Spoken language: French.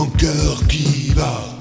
mon cœur qui bat.